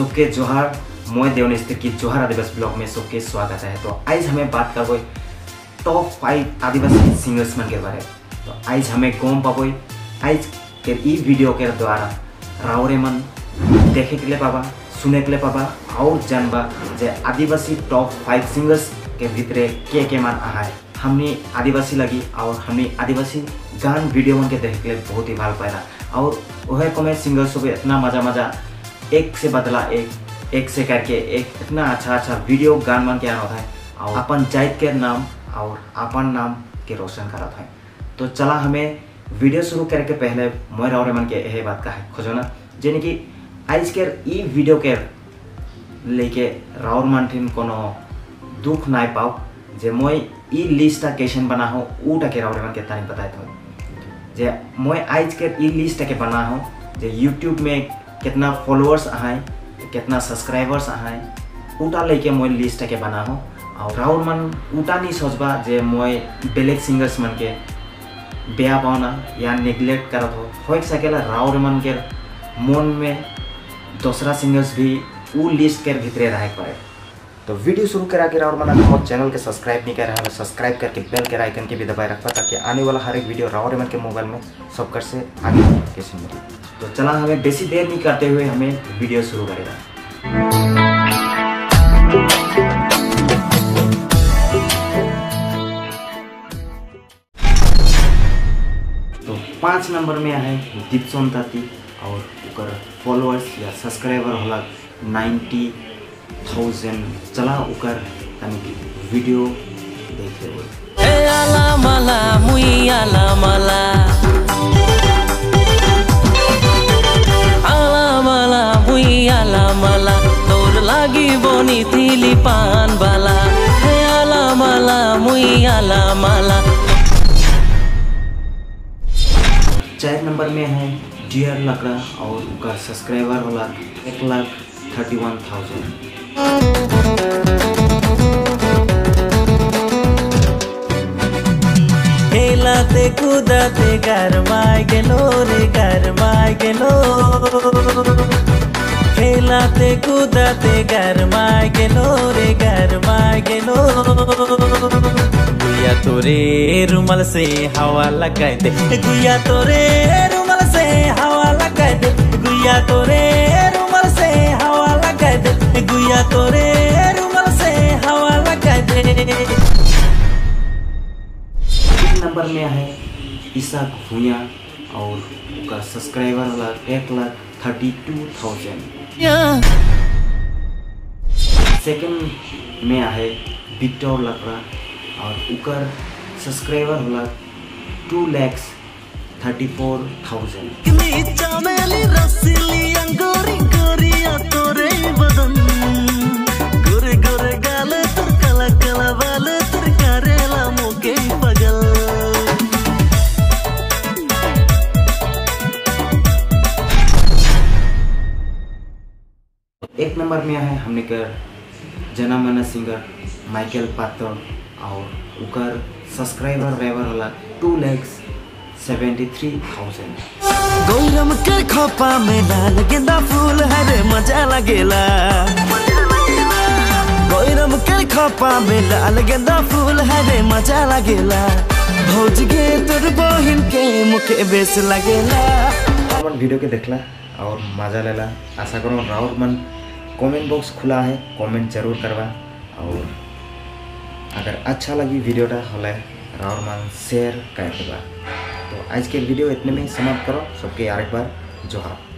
सबके जोहार, मैं देवन स्थित की जोहार आदिवासी ब्लॉग में सबके स्वागत है। तो आज हमें बात करबो टॉप फाइव आदिवासी सिंगर्स मन के बारे। तो आज हमें गम पाबो आज के ई वीडियो के द्वारा रावरे मन देखे के लिए पाबा, सुने के लिए पाबा, और जानबा जे आदिवासी टॉप फाइव सिंगर्स के भीतरे के के मान आहा है हमने आदिवासी लगी और हमने आदिवासी गान वीडियो मन के देखे के लिए बहुत ही भाल पाया और वह कमे सिंगर सब इतना मज़ा मज़ा एक से बदला एक एक से करके एक। इतना अच्छा अच्छा वीडियो गान मन के आना होता है? और अपन जात के नाम और अपन नाम के रोशन करत है। तो चला हमें वीडियो शुरू करके पहले मोर और मन के यही बात का है। खोजो ना। जेने कि आज के ई वीडियो के लेके राउर मानठिन कोनो दुख नाय पाओ जे मैं ई लिस्ट कैसन बना हो ऊटा के राउर मन के तानी बताए तो। जे मैं आज के ई लिस्ट के बना हो जे यूट्यूब में कितना फॉलोअर्स आए, कितना सब्सक्राइबर्स आए ऊटा लेके मैं लिस्ट के बना हो। और राउर मन ऊटा नहीं सोचबा जे मैं बेलेग सिंगर्स मन के बेया पाना या नेग्लेक्ट करत हो। हो सकेला राउर मन के मन में दूसरा सिंगर्स भी वो लिस्ट के भीतरे रहे पड़े। तो वीडियो शुरू करा के राउर मन अगर चैनल के सब्सक्राइब नहीं कर रहा है सब्सक्राइब करके बेल के आइकन के भी दबाए रखा ताकि आने वाला हर एक वीडियो राउर मन के मोबाइल में सबकर से आगे किसी में तो चला, हमें बेसी देर नहीं करते हुए हमें वीडियो शुरू करेगा। तो पाँच नंबर में है दीपसोन ताती और उकर फॉलोअर्स या सब्सक्राइबर होला नाइन्टी थाउज़ेंड। चला उकर तनिक वीडियो देख ले माला तोर लागी बनी थिली पान बाला। हे आला माला मुई आला माला। चार नंबर में है डियर लकड़ा और उनका सब्सक्राइबर होला एक लाख थर्टी वन थाउज़ेंड खेलाते कुदाते गरमाय गेलो रे गरमाय गेलो। खेलाते, कुदाते गरमाय गेलो रे गरमाय गेलो गुया तोरे रुमाल से हवा लगाए दे। गुया तोरे रुमाल से हवा लगाए दे। गुया तोरे रुमाल से हवा लगाए दे। गुया तोरे रुमाल से हवा लगाए दे। नंबर में है ईसा भूया और उनका सब्सक्राइबर होला एक lakh thirty two thousand second में आए विक्टर लकड़ा और उकर सब्सक्राइबर होला two lakhs thirty four thousand एक नंबर में है। हमने कर जना मना सिंगर माइकल पात्र और उकर सब्सक्राइबर रेवर होला two lakhs seventy three thousand. गौरम के खोपा में लाल गेंदा फूल हरे मज़ा लगेला। गौरम के खोपा में लाल गेंदा फूल हरे मज़ा लगेला। भौज गे तोर बहिन के मुखे बेस लगेला। वीडियो के देखला और मज़ा लेला। आशा करो राउर मन कमेंट बॉक्स खुला है कमेंट ज़रूर करवा। और अगर अच्छा लगी वीडियोटा, हमें राउर मान शेयर कर देवा। तो आज के वीडियो इतने में समाप्त करो। सबके यार एक बार, जोहार।